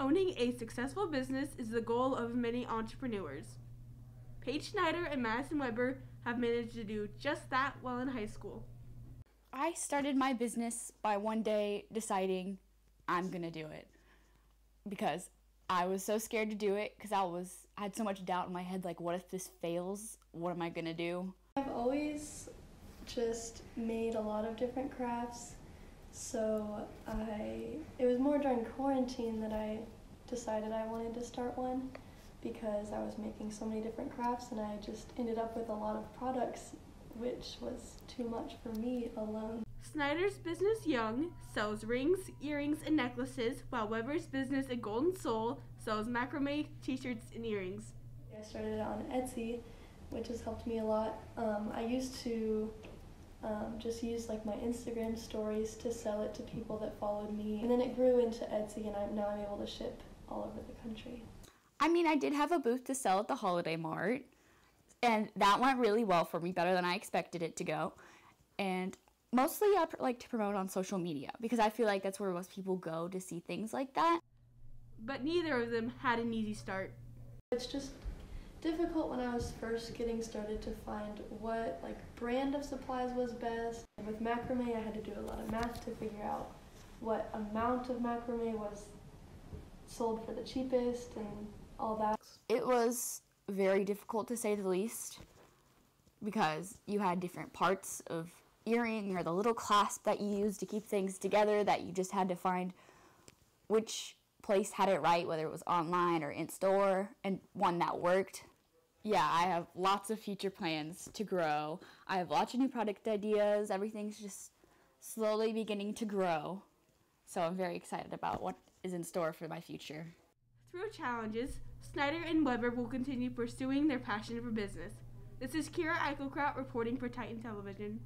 Owning a successful business is the goal of many entrepreneurs. Paige Schneider and Madison Weber have managed to do just that while in high school. I started my business by one day deciding I'm going to do it because I was so scared to do it because I was I had so much doubt in my head like what if this fails? What am I going to do? I've always just made a lot of different crafts. So I it was more during quarantine that I decided I wanted to start one because I was making so many different crafts and I just ended up with a lot of products which was too much for me alone. Snyder's business Young sells rings, earrings, and necklaces, while Weber's business A Golden Soul sells macrame, t-shirts, and earrings. I started on Etsy, which has helped me a lot. Um, I used to um, just use like my Instagram stories to sell it to people that followed me, and then it grew into Etsy, and I'm now I'm able to ship all over the country. I mean, I did have a booth to sell at the Holiday Mart, and that went really well for me, better than I expected it to go. And mostly I like to promote on social media because I feel like that's where most people go to see things like that. But neither of them had an easy start. It's just difficult when I was first getting started to find what like brand of supplies was best. With macrame, I had to do a lot of math to figure out what amount of macrame was sold for the cheapest and all that. It was very difficult to say the least because you had different parts of earring or the little clasp that you used to keep things together that you just had to find which place had it right, whether it was online or in store, and one that worked. Yeah, I have lots of future plans to grow. I have lots of new product ideas. Everything's just slowly beginning to grow. So I'm very excited about what is in store for my future. Through challenges, Snyder and Weber will continue pursuing their passion for business. This is Kira Eichelkraut reporting for Titan Television.